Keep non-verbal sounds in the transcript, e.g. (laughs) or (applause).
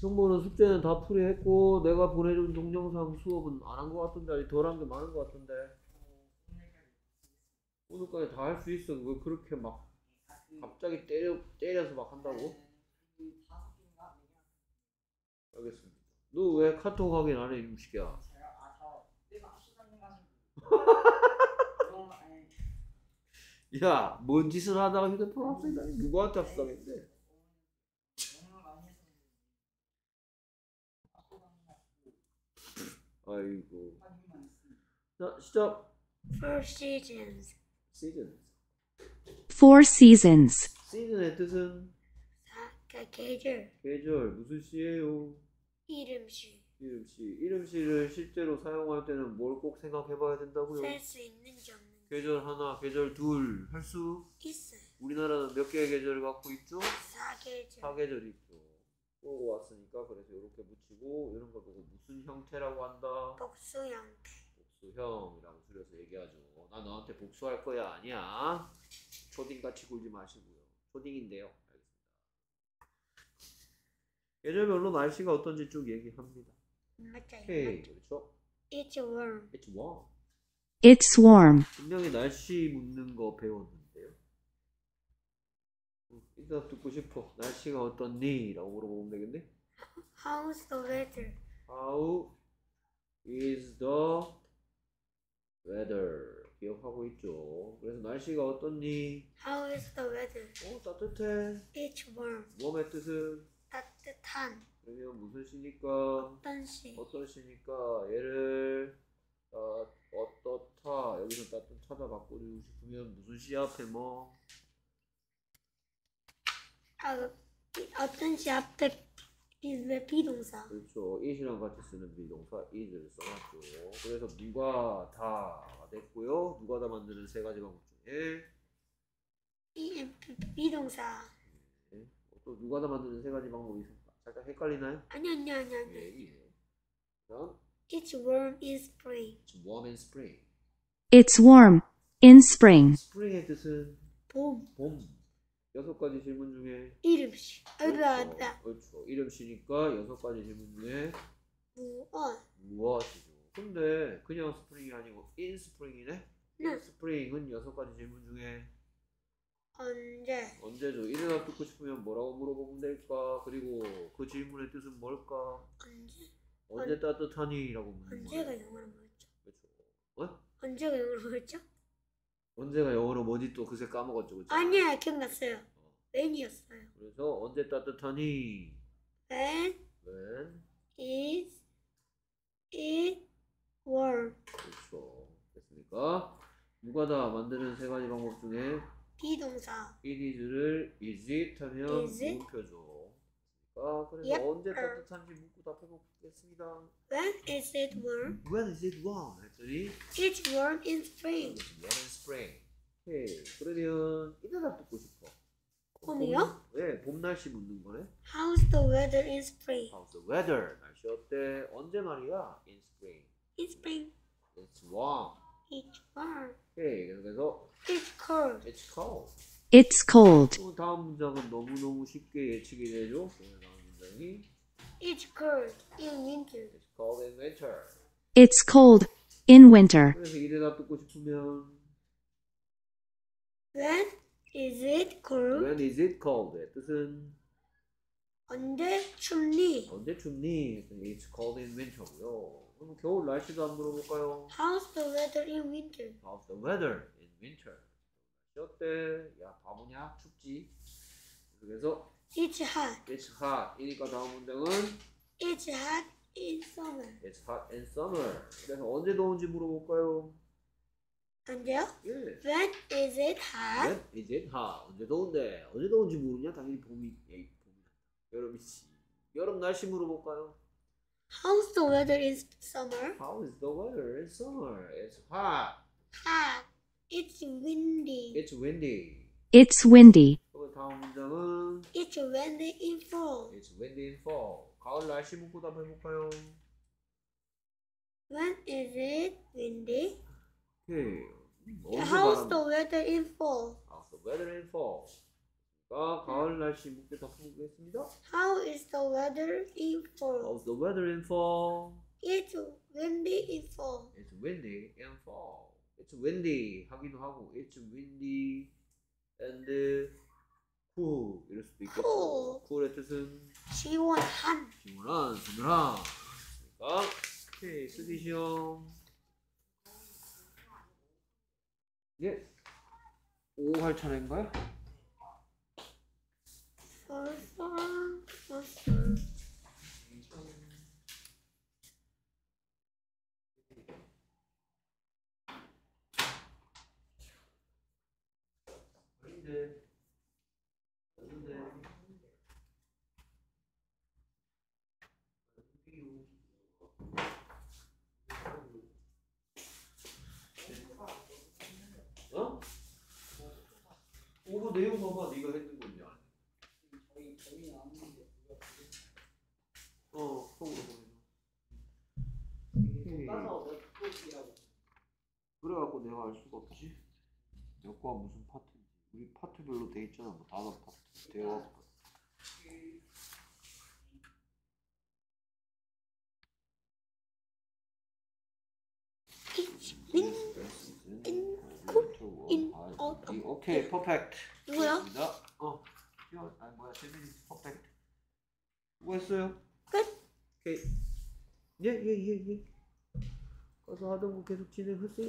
형부는 숙제는 다 풀이했고 내가 보내준 동영상 수업은 안 한 것 같은데 아직 덜한 게 많은 것 같은데 오늘까지 다 할 수 있어 왜 그렇게 막 갑자기 때려 때려서 막 한다고? 알겠습니다. 너 왜 카톡 확인 안 해, 임식이야? (laughs) 야, 뭔 짓을 하다가 휴대폰 합성이다니 누구한테 합성했는데? 아이고. 자, 시작. Four seasons. 시즌. Four seasons. 시즌의 뜻은 사, 계절, 계절 무슨 시예요? 이름 시, 이름시. 이름시를 실제로 사용할 때는 뭘 꼭 생각해 봐야 된다고요? 셀 수 있는지 없는지 계절 하나, 계절 둘 할 수? 있어요. 우리나라는 몇 개의 계절을 갖고 있죠? 사계절, 사계절이 있죠. 보고 왔으니까 그래서 이렇게 붙이고 이런 거 보고 무슨 형태라고 한다? 복수 형태, 복수형이라고 줄여서 얘기하죠. 나 너한테 복수할 거야 아니야. 초딩같이 굴지 마시고요. 초딩인데요. 알겠습니다. 계절별로 날씨가 어떤지 쭉 얘기합니다. 맞아요. 오케이? 그렇죠? It's warm. It's warm. It's warm. 분명히 날씨 묻는 거 배웠는데요. 음, 이따 듣고 싶어. 날씨가 어떻니? 라고 물어보면 되겠네. How's the weather? How is the weather? 기억하고 있죠. 그래서 날씨가 어떻니? How is the weather? 어, 따뜻해. It's warm. 웜의 뜻은 따뜻한 그러면 무슨 시니까 어떤 시? 어떤 시니까 얘를 어, 어떻다 여기서 따뜻하다 바꾸고 싶으면 무슨 시 앞에 뭐 어떤 시 앞에 be, 왜 be동사? 그렇죠. it이랑 같이 쓰는 be동사 is를 써놨죠. 그래서 누가 다가 됐고요. 누가 다 만드는 세 가지 방법 중에 이 be, be동사. 네. 또 누가 다 만드는 세 가지 방법이 있을까? 살짝 헷갈리나요? 아니 아니 아니 아니. 예, 예. It's warm in spring. it's warm in spring. It's warm. In spring. spring의 뜻은 봄. 봄. 여섯 가지 질문 중에 이름시. 그렇죠. 의뢰하다. 그렇죠. 이름시니까 여섯 가지 질문 중에 무엇? 무엇이죠? 근데 그냥 스프링이 아니고 spring이네? in 네. spring은 여섯 가지 질문 중에 언제? 언제죠? 이래나 듣고 싶으면 뭐라고 물어보면 될까? 그리고 그 질문의 뜻은 뭘까? 언제? 언제 따뜻하니? 라고 묻는 언제가. 영어로 뭐였죠? 그렇죠. 어? 언제가 영어로 뭐였죠? 언제가 영어로 뭐지 또 그새 까먹었죠, 그렇죠? 아니야 기억났어요. 어. when이었어요. 그래서 언제 따뜻하니? When when? is it warm? 그렇죠. 됐습니까? 누가 다 만드는 세 가지 방법 중에 비동사. it is를 is it 하면 Is it? 물음표죠. 아, 그래서 Yep. 언제 따뜻한지 묻고 답해보겠습니다. When is it warm? When is it warm? 했더니 It's warm in spring. It's warm in spring. 오케이. 그러면 이 대답 듣고 싶어. 봄이요? 봄, 네, 봄 날씨 묻는 거네. How's the weather in spring? How's the weather? 날씨 어때? 언제 말이야? In spring. In spring, It's warm. it's warm. 오케이. 그래서 It's cold. it's cold. It's cold. 또 다음 문장은 너무너무 쉽게 예측이 되죠. 그래서 다음 문장이 It's cold in winter. It's cold in winter. It's cold. In winter. 그래서 이 대답 듣고 싶으면 When is it cold? When is it cold? 뜻은 언제 춥니? 언제 춥니? 했더니 It's cold in winter고요. 그럼 겨울 날씨도 한번 물어볼까요? How's the weather in winter? How's the weather in winter? 날씨 어때? 야 바보냐? 춥지? 그래서 It's hot. It's hot. 이니까 다음 문장은 It's hot in summer. It's hot in summer. 그래서 언제 더운지 물어볼까요? 언제요? 예. When is it hot? When is it hot? 언제 더운데? 언제 더운지 모르냐? 당연히 봄이, 에이, 봄이. 여름이지. 여름 날씨 물어볼까요? How's the weather in summer? How is the weather in summer? It's hot. Hot. It's windy. It's windy. It's windy. 그럼 다음 문장은 It's windy in fall. It's windy in fall. 가을 날씨 묻고 답 해볼까요? When is it windy? 오케이. 음, 언제 How's 바람? the weather in fall? How's the weather in fall? 자, 가을 날씨 문제 더 풀겠습니다. How is the weather in fall? How's the weather in fall? It's windy in fall. It's windy in fall. It's windy 하기도 하고 It's windy 이럴 수도 있겠죠. Cool. cool의 뜻은 시원한. 시원한, 서늘한. 그러니까 오케이 쓰기 시험. 예. 5할 차례인가요? 썰썰 썰썰. 아닌데. 아닌데. 어? 오거 내용 봐봐 네가 했는 건지 안 어, 속으로 보내줘. 그래갖고 내가 알 수가 없지. 몇과 무슨 파트인지. 우리 파트별로 돼 있잖아. 뭐 단어 파트, 대화 파트. It's wind in in autumn. 오케이, 퍼펙트. 누구야? 나, 어, 야, 아니 뭐야, 재민이 퍼펙트. 수고했어요. 끝. 오케이. 예, 예, 예, 예. 가서 하던 거 계속 진행하세요.